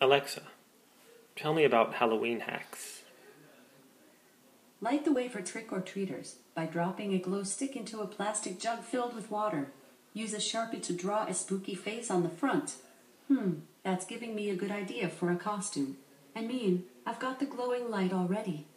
Alexa, tell me about Halloween hacks. Light the way for trick or treaters by dropping a glow stick into a plastic jug filled with water. Use a sharpie to draw a spooky face on the front. Hmm, that's giving me a good idea for a costume. I mean, I've got the glowing light already.